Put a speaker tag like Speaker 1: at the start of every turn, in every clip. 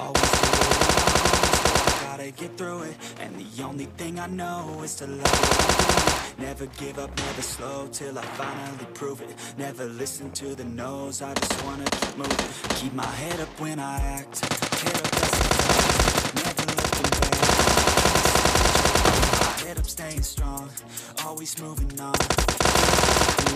Speaker 1: Always it gotta get through it And the only thing I know is to love what Never give up, never slow, till I finally prove it. Never listen to the no's, I just wanna keep moving. Keep my head up when I act, head up that's a fact Never looking back my head up, staying strong, always moving on.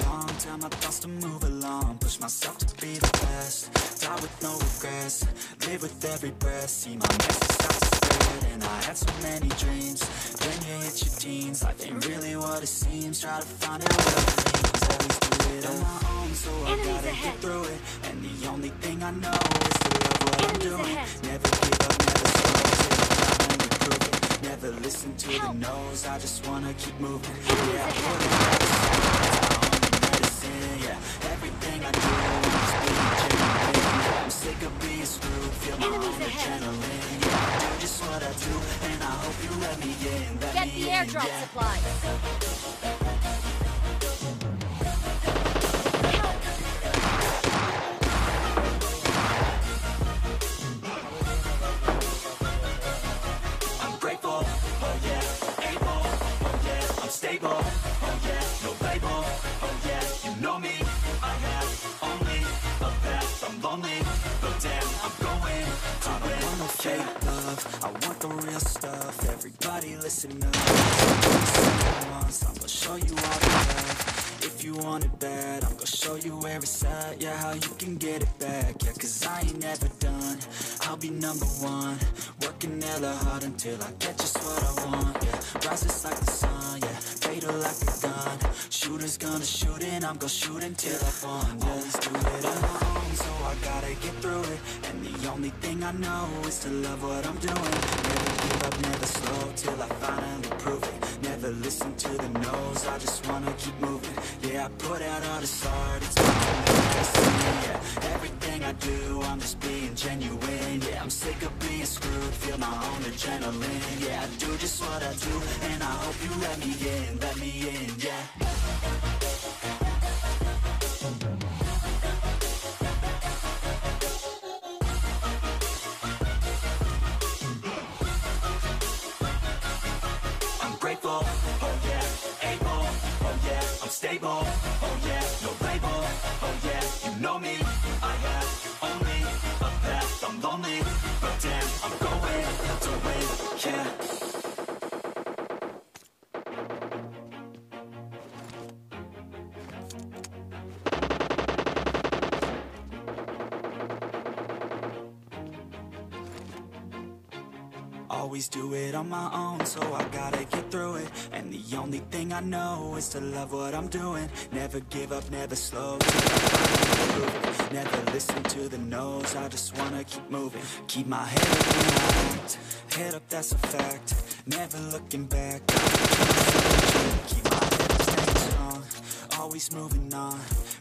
Speaker 1: Long tell my thoughts to move along, push myself to be the best. Die with no regrets, live with every breath. See my message start to spread, and I had so many dreams. Then you hit your teens, life ain't really what it seems. Try to find out what it means. Always do it on my own, so I
Speaker 2: Enemies
Speaker 1: gotta
Speaker 2: ahead.
Speaker 1: get through it. And the only thing I know The no's, I just wanna keep moving. Yeah, I put it aside, it's my only medicine. Yeah, everything I do, I'm being genuine. I'm sick of being screwed, feel my
Speaker 2: Enemies
Speaker 1: own
Speaker 2: ahead.
Speaker 1: adrenaline. Yeah, I do just what I do, and I hope you let me in. Let
Speaker 2: Get
Speaker 1: me
Speaker 2: the
Speaker 1: in,
Speaker 2: airdrop
Speaker 1: yeah.
Speaker 2: supplies.
Speaker 1: Fake love, I want the real stuff, everybody listen up, I'm gonna show you all the love, if you want it bad, I'm gonna show you where it's at, yeah, how you can get it back, yeah, cause I ain't never done, I'll be number one, working hella hard until I get just what I want, yeah, rises like the sun, yeah, fatal like shooters gonna shoot and I'm gonna shoot until I fall, always do it on my own, so I gotta get through it, and the only thing I know is to love what I'm doing, never give up, never slow, till I finally prove it, never listen to the no's, I just wanna keep moving, yeah, I put out all this art, it's my only yeah, everything I do, I'm just being genuine, yeah, I'm sick of being screwed, feel my own adrenaline, yeah, I do just what I do, and I hope you let me in, let me in, grateful, oh yeah, able, oh yeah, I'm stable, oh yeah, no label, oh yeah, you know me, Always do it on my own, so I gotta get through it. And the only thing I know is to love what I'm doing. Never give up, never slow. Never listen to the no's, I just wanna keep moving. Keep my head up when I act. Head up, that's a fact. Never looking back. Keep my head up, strong. Always moving on.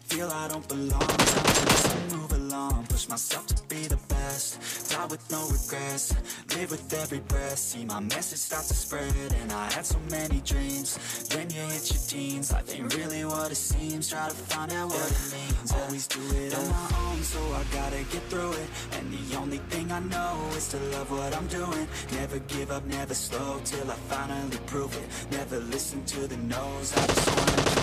Speaker 1: Feel I don't belong. To just move along. Push myself to be the best. Die with no regrets. Live with every breath. See my message start to spread. And I had so many dreams. Then you hit your teens. Life ain't really what it seems. Try to find out what it means. Always do it on my own, so I gotta get through it. And the only thing I know is to love what I'm doing. Never give up, never slow. Till I finally prove it. Never listen to the no's. I just wanna.